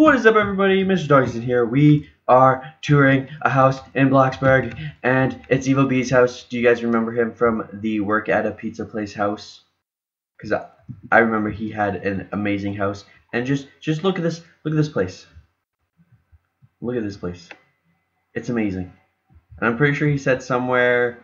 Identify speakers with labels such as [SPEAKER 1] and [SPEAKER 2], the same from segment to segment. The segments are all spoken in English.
[SPEAKER 1] What is up everybody, Mr. Dogson here. We are touring a house in Bloxburg and it's Evil Bee's house. Do you guys remember him from the work at a pizza place house? Because I, I remember he had an amazing house. And just just look at this look at this place. Look at this place. It's amazing. And I'm pretty sure he said somewhere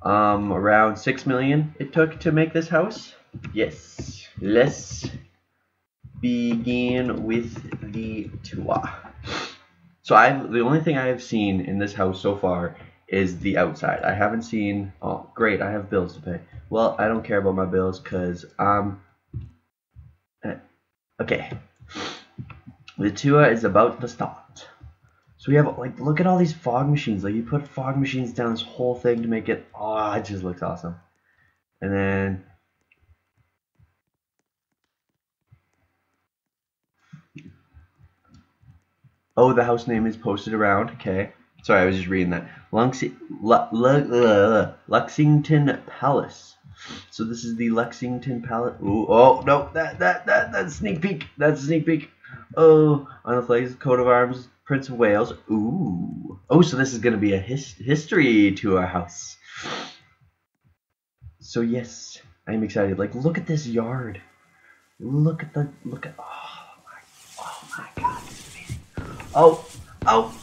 [SPEAKER 1] um, around six million it took to make this house. Yes. Let's begin with the tour. So I the only thing I have seen in this house so far is the outside. I haven't seen. Oh, great! I have bills to pay. Well, I don't care about my bills because um. Uh, okay. The tour is about to start. So we have like look at all these fog machines. Like you put fog machines down this whole thing to make it. Oh, it just looks awesome. And then Oh, the house name is posted around. Okay. Sorry, I was just reading that. Luxi Lexington Palace. So this is the Lexington Palace. Ooh, oh no, that that that that's sneak peek. That's a sneak peek. Oh, on the flags, coat of arms, Prince of Wales. Ooh. Oh, so this is gonna be a his history to our house. So yes, I'm excited. Like, look at this yard. Look at the look at. Oh my, oh my God. Oh, oh,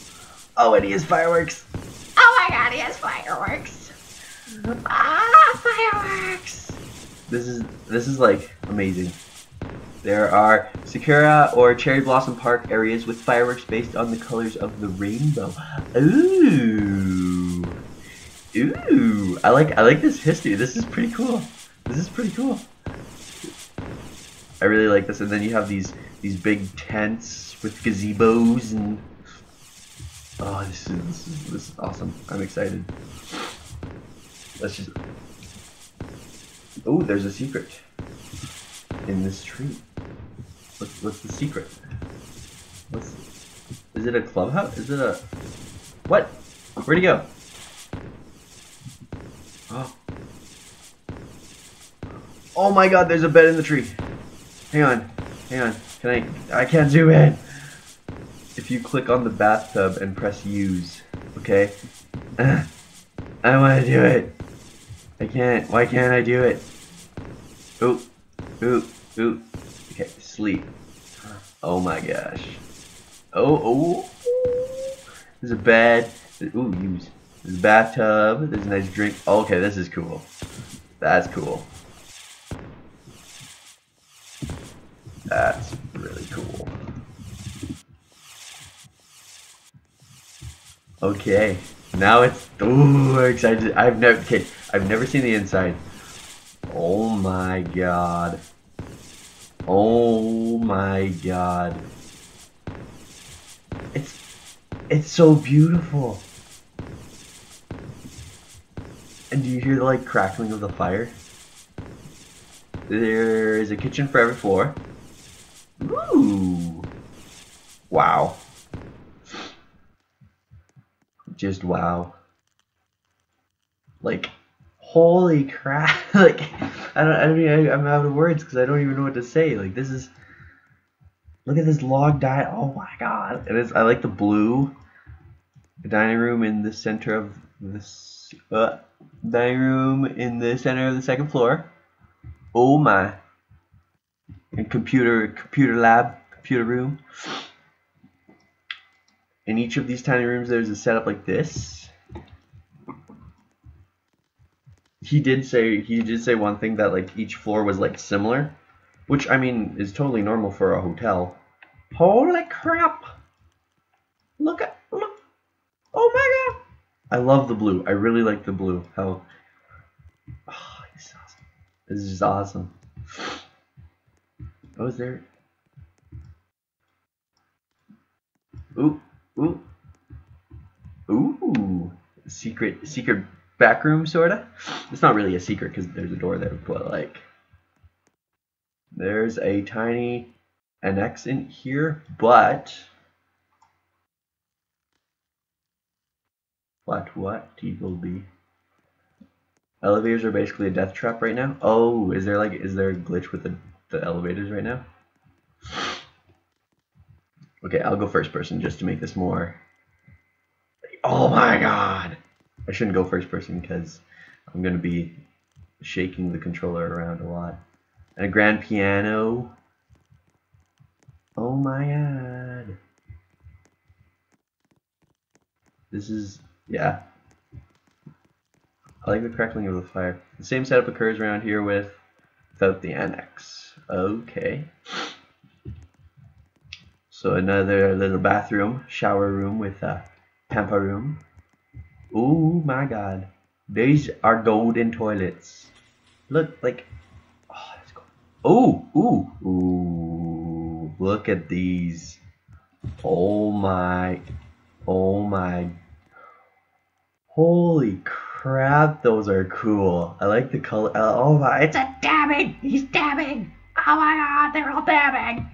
[SPEAKER 1] oh, and he has fireworks.
[SPEAKER 2] Oh my god, he has fireworks. Ah, fireworks.
[SPEAKER 1] This is this is like amazing. There are Sakura or Cherry Blossom Park areas with fireworks based on the colors of the rainbow. Ooh. Ooh. I like I like this history. This is pretty cool. This is pretty cool. I really like this. And then you have these these big tents with gazebos and oh, this is this is, this is awesome. I'm excited. Let's just oh, there's a secret in this tree. What's what's the secret? What's is it a clubhouse? Is it a what? Where'd he go? Oh. Oh my god, there's a bed in the tree. Hang on. Hang on. Can I I can't zoom in. If you click on the bathtub and press use, okay? I want to do it. I can't. Why can't I do it? Ooh. Ooh. Ooh. Okay, sleep. Oh my gosh. Oh, oh. There's a bed. Ooh, use. There's a bathtub. There's a nice drink. Oh, okay, this is cool. That's cool. That's really cool. Okay, now it's ooh excited. I've never okay, I've never seen the inside. Oh my god. Oh my god. It's it's so beautiful. And do you hear the like crackling of the fire? There is a kitchen for every floor. Ooh. Wow. Just wow. Like, holy crap! like, I don't, I don't even, I'm out of words because I don't even know what to say. Like, this is. Look at this log diet. Oh my god! And it's, I like the blue. The dining room in the center of this. Uh, dining room in the center of the second floor. Oh my and computer computer lab, computer room. In each of these tiny rooms, there's a setup like this. He did say he did say one thing that like each floor was like similar, which I mean is totally normal for a hotel. Holy crap! Look at look! Oh my god! I love the blue. I really like the blue. How? Oh, is awesome. This is awesome. Oh, is there? Ooh, ooh, ooh! Secret, secret back room, sorta. It's not really a secret because there's a door there, but like, there's a tiny annex in here, but. What, what, Evil Bee? Elevators are basically a death trap right now. Oh, is there like, is there a glitch with the the elevators right now. Okay, I'll go first person just to make this more. Oh my god! I shouldn't go first person because I'm gonna be shaking the controller around a lot. And a grand piano. Oh my god. This is, yeah. I like the crackling of the fire. The same setup occurs around here with, without the annex. Okay. So another little bathroom, shower room with a pamper room. Oh my god. These are golden toilets. Look, like, oh, cool. Oh, ooh, ooh, look at these. Oh my, oh my. Holy crap, those are cool. I like the color. Uh, oh my,
[SPEAKER 2] It's a dabbing! He's dabbing! Oh my god, they're all dabbing!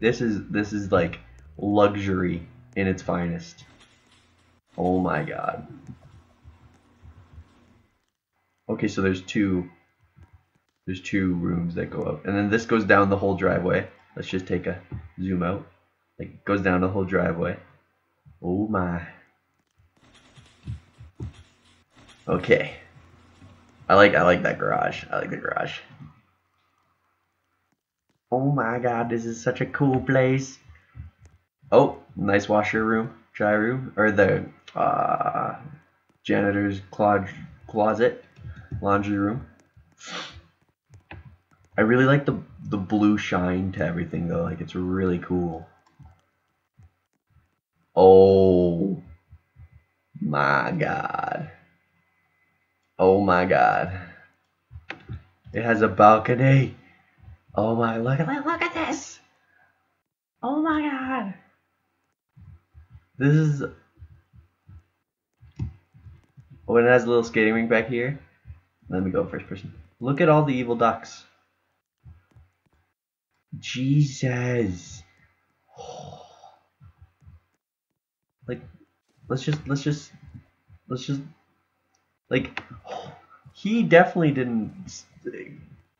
[SPEAKER 1] this is this is like luxury in its finest. Oh my god. Okay, so there's two there's two rooms that go up. And then this goes down the whole driveway. Let's just take a zoom out. Like it goes down the whole driveway. Oh my. Okay. I like I like that garage. I like the garage. Oh my god, this is such a cool place. Oh, nice washer room, dry room, or the uh, janitor's closet, laundry room. I really like the the blue shine to everything though. Like it's really cool. Oh my god. Oh my god. It has a balcony. Oh my look at
[SPEAKER 2] Look, at this! Oh my god!
[SPEAKER 1] This is. Oh, and it has a little skating rink back here. Let me go first person. Look at all the evil ducks. Jesus. Like, let's just, let's just, let's just, like, he definitely didn't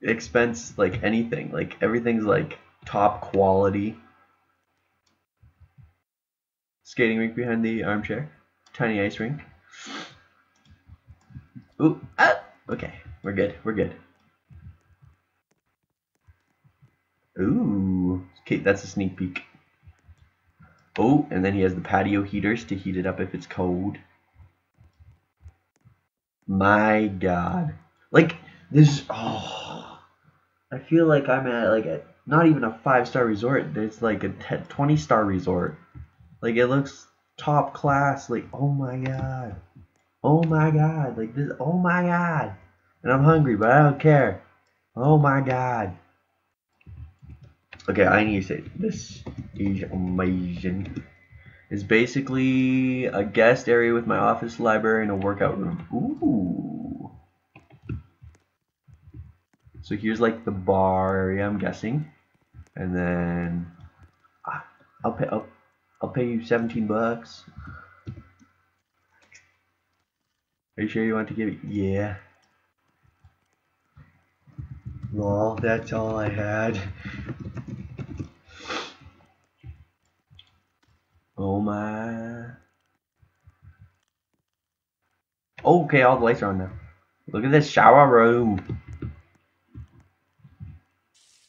[SPEAKER 1] expense, like, anything. Like, everything's, like, top quality skating rink behind the armchair, tiny ice rink. Ooh, ah, okay, we're good, we're good. Ooh, okay, that's a sneak peek. Oh, and then he has the patio heaters to heat it up if it's cold. My God, like this. Oh, I feel like I'm at like a not even a five star resort. It's like a 10, 20 star resort. Like it looks top class. Like oh my god, oh my god. Like this. Oh my god. And I'm hungry, but I don't care. Oh my god. Okay, I need to say this is amazing. It's basically a guest area with my office, library, and a workout room. Ooh. So here's like the bar area, I'm guessing, and then ah, I'll pay. I'll, I'll pay you 17 bucks. Are you sure you want to give it? Yeah. Well, that's all I had. Oh my. Okay, all the lights are on now. Look at this shower room.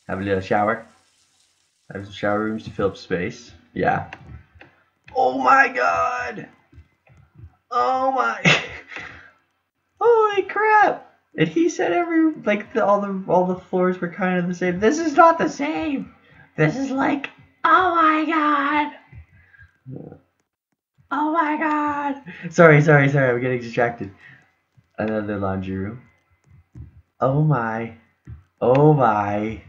[SPEAKER 1] Have a little shower. Have some shower rooms to fill up space. Yeah. Oh my god! Oh my! Holy crap! And he said every like the, all the all the floors were kind of the same. This is not the same. This is like
[SPEAKER 2] Oh my god! Oh my god!
[SPEAKER 1] sorry, sorry, sorry. I'm getting distracted. Another laundry room. Oh my! Oh my!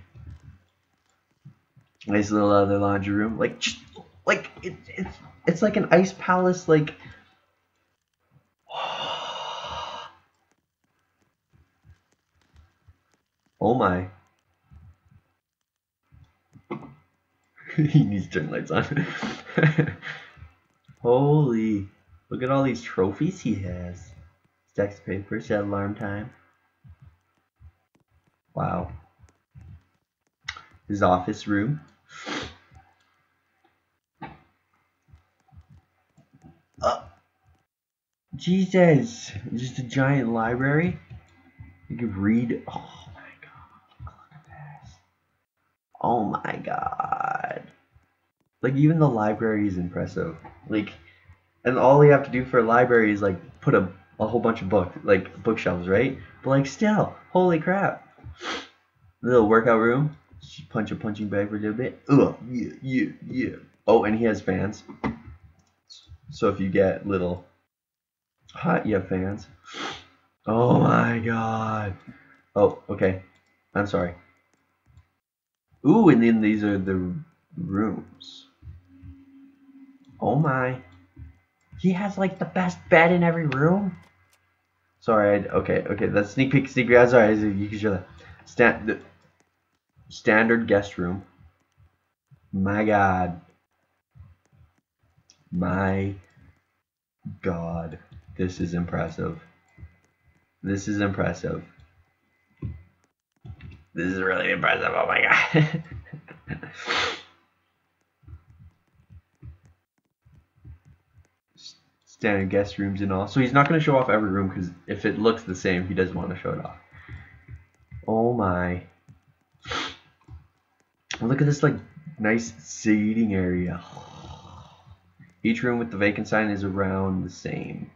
[SPEAKER 1] Nice little other laundry room. Like just like it, it's it's like an ice palace. Like oh my! he needs to turn lights on. Holy. Look at all these trophies he has. Stacks of papers at alarm time. Wow. His office room. Uh, Jesus! Just a giant library. You can read. Oh my god. Oh my god. Like even the library is impressive. Like, and all you have to do for a library is like put a a whole bunch of book like bookshelves, right? But like still, holy crap! Little workout room. Just punch a punching bag for a little bit. Ugh, yeah, yeah, yeah. Oh, and he has fans. So if you get little hot, you have fans. Oh my god. Oh, okay. I'm sorry. Ooh, and then these are the rooms. Oh my. He has like the best bed in every room. Sorry, I, okay, okay, that's sneak peek, sneak peek. Sorry, you can show that. Stand, the standard guest room. My god. My god. This is impressive. This is impressive. This is really impressive. Oh my god. Standard guest rooms and all. So he's not going to show off every room because if it looks the same, he doesn't want to show it off. Oh my. Look at this like nice seating area. Each room with the vacant sign is around the same.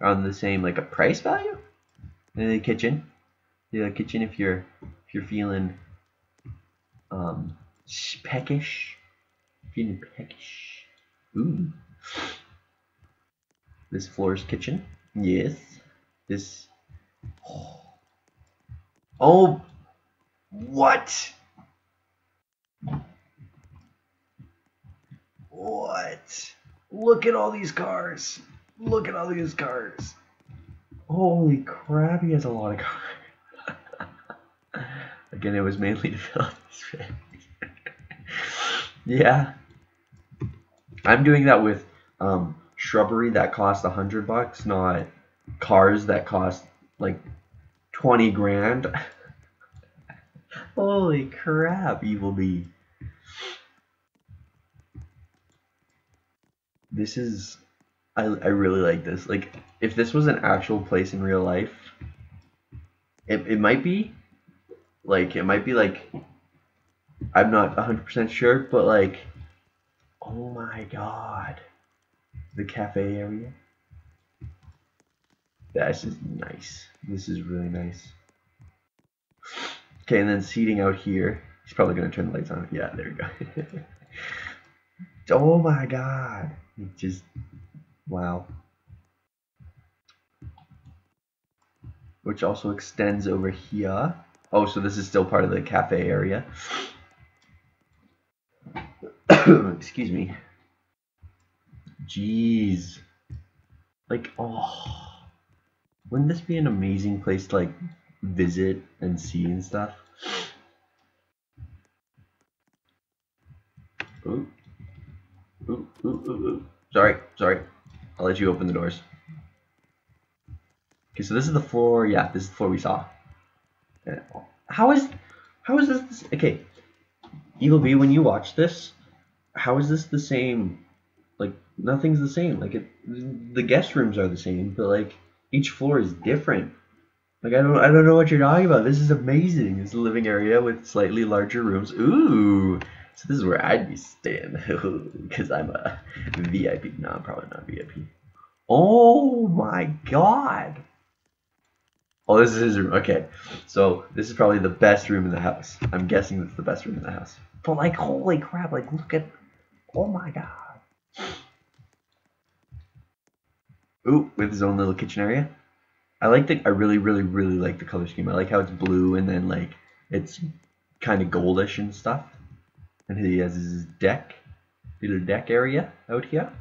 [SPEAKER 1] Around the same like a price value? And the kitchen. The kitchen if you're if you're feeling um peckish. Feeling peckish. Ooh. This floor's kitchen. Yes. This Oh, oh what? What? Look at all these cars. Look at all these cars. Holy crap, he has a lot of cars. Again, it was mainly to fill out this fit. yeah. I'm doing that with um, shrubbery that cost a hundred bucks, not cars that cost like 20 grand. Holy crap, Evil Bee. This is I I really like this. Like if this was an actual place in real life, it it might be like it might be like I'm not 100% sure, but like oh my god. The cafe area. That's just nice. This is really nice. Okay, and then seating out here. He's probably gonna turn the lights on. Yeah, there we go. oh my god. It just wow. Which also extends over here. Oh, so this is still part of the cafe area. Excuse me. Jeez. Like, oh. Wouldn't this be an amazing place to, like, visit and see and stuff? Ooh. Ooh, ooh, ooh, ooh. Sorry, sorry. I'll let you open the doors. Okay, so this is the floor. Yeah, this is the floor we saw. Uh, how is, how is this? Okay, Evil Bee, when you watch this, how is this the same? Nothing's the same. Like it, the guest rooms are the same, but like each floor is different. Like I don't, I don't know what you're talking about. This is amazing. It's a living area with slightly larger rooms. Ooh. So this is where I'd be staying because I'm a VIP. No, I'm probably not VIP. Oh my god. Oh, this is his room. Okay, so this is probably the best room in the house. I'm guessing it's the best room in the house. But like, holy crap! Like, look at. Oh my god. Ooh, with his own little kitchen area. I like the. I really, really, really like the color scheme. I like how it's blue and then like it's kind of goldish and stuff. And he has his deck, little deck area out here.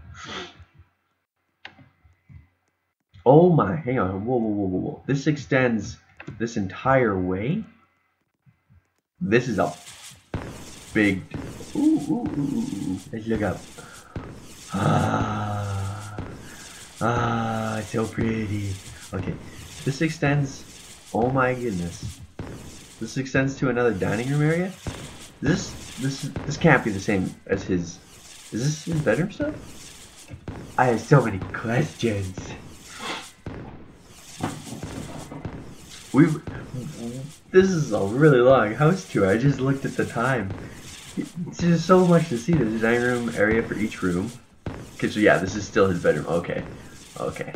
[SPEAKER 1] Oh my, hang on, whoa, whoa, whoa, whoa, whoa. This extends this entire way. This is a big, ooh, ooh, ooh, ooh. Let's look up. Ah. Ah, so pretty. Okay, this extends, oh my goodness. This extends to another dining room area. This this this can't be the same as his. Is this his bedroom stuff? I have so many questions. We've. This is a really long house tour. I just looked at the time. There's so much to see. There's a dining room area for each room. Cause yeah, this is still his bedroom. Okay. Okay.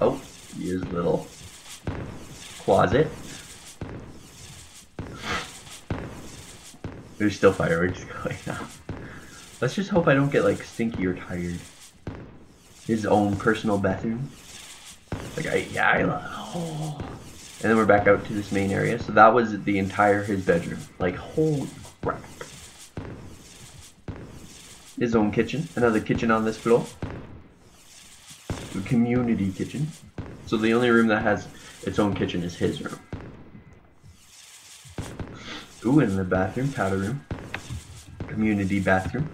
[SPEAKER 1] Oh, a little closet. There's still fireworks going on. Let's just hope I don't get like stinky or tired. His own personal bathroom. Like I yeah I love oh. And then we're back out to this main area. So that was the entire his bedroom. Like holy crap. His own kitchen. Another kitchen on this floor. A community kitchen. So the only room that has its own kitchen is his room. Ooh, and the bathroom, powder room. Community bathroom.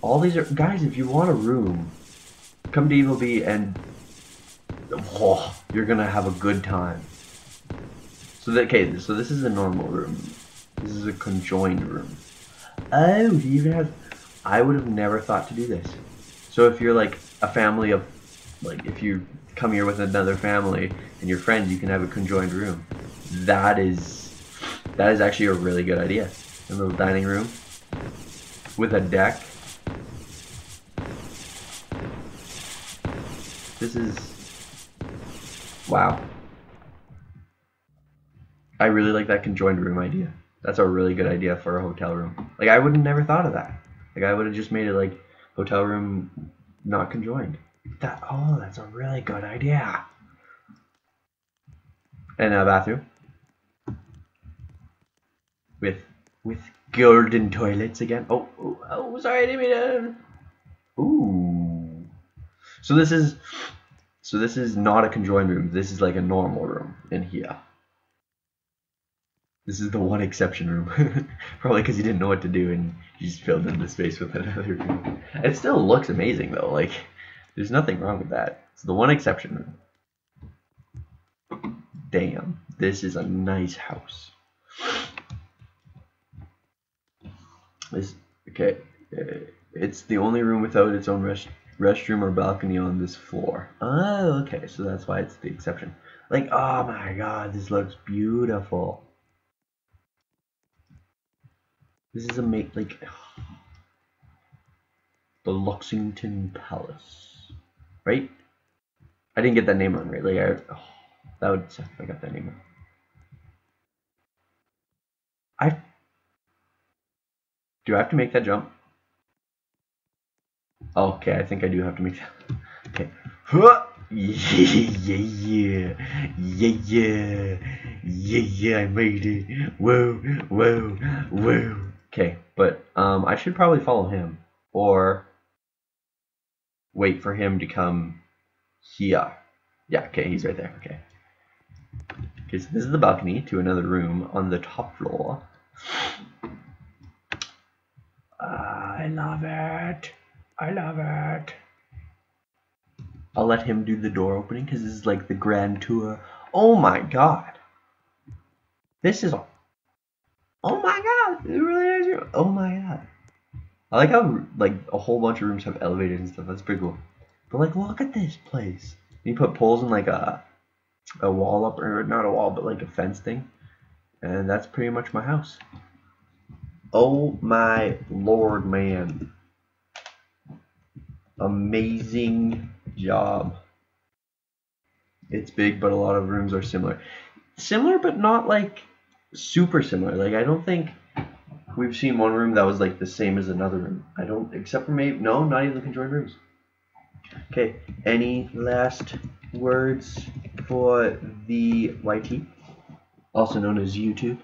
[SPEAKER 1] All these are guys, if you want a room, come to Evil Bee and oh, you're gonna have a good time. So okay, so this is a normal room. This is a conjoined room. Oh, he even has I would have never thought to do this. So if you're like a family of like if you come here with another family and your friends, you can have a conjoined room. That is that is actually a really good idea. A little dining room with a deck. This is wow. I really like that conjoined room idea. That's a really good idea for a hotel room. Like I would have never thought of that. Like I would have just made it like hotel room not conjoined. That oh, that's a really good idea. And a bathroom with with golden toilets again. Oh, oh, oh sorry, I didn't mean to. Ooh. So this is so this is not a conjoined room. This is like a normal room in here. This is the one exception room. Probably because you didn't know what to do and you just filled in the space with another room. It still looks amazing though. Like, there's nothing wrong with that. It's the one exception room. Damn, this is a nice house. This okay. Uh, it's the only room without its own rest restroom or balcony on this floor. Oh, okay. So that's why it's the exception. Like, oh my god, this looks beautiful. This is a mate like the Luxington Palace, right? I didn't get that name wrong, right? Like I, oh, that would suck if I got that name wrong. I do I have to make that jump? Okay, I think I do have to make that. Okay. Yeah, yeah, yeah, yeah, yeah, yeah, I made it. Whoa, whoa, whoa. Okay, but um, I should probably follow him or wait for him to come here. Yeah, okay, he's right there. Okay. Okay, so this is the balcony to another room on the top floor. I love it. I love it. I'll let him do the door opening because this is like the grand tour. Oh my god. This is. Oh my god. It really Oh my god. I like how like a whole bunch of rooms have elevators and stuff. That's pretty cool. But like, look at this place. You put poles in like a a wall up, or not a wall, but like a fence thing, and that's pretty much my house. Oh my lord, man! Amazing job. It's big, but a lot of rooms are similar. Similar, but not like super similar. Like I don't think We've seen one room that was like the same as another room. I don't, except for maybe, no, not even the conjoined rooms. Okay, any last words for the YT, also known as YouTube?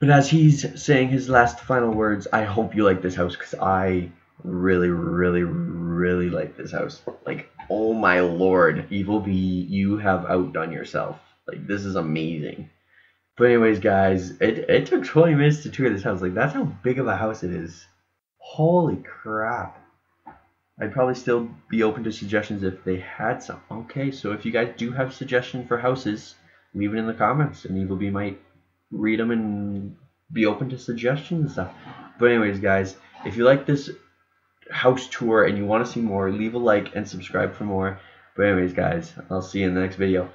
[SPEAKER 1] But as he's saying his last final words, I hope you like this house because I really, really, really like this house. Like, oh my lord, Evil Bee, you have outdone yourself. Like, this is amazing. But anyways, guys, it, it took 20 minutes to tour this house. Like, that's how big of a house it is. Holy crap. I'd probably still be open to suggestions if they had some. Okay, so if you guys do have suggestions for houses, leave it in the comments, and Evil Bee might read them and be open to suggestions and stuff. But anyways, guys, if you like this house tour and you want to see more, leave a like and subscribe for more. But anyways, guys, I'll see you in the next video.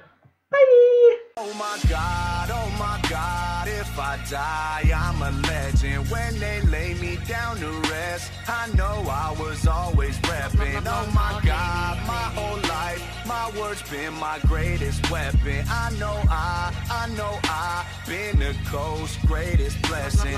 [SPEAKER 3] Die, I'm a legend. When they lay me down to rest, I know I was always repping. Oh my god, my whole life, my words been my greatest weapon. I know I, I know I, been the coast's greatest blessing.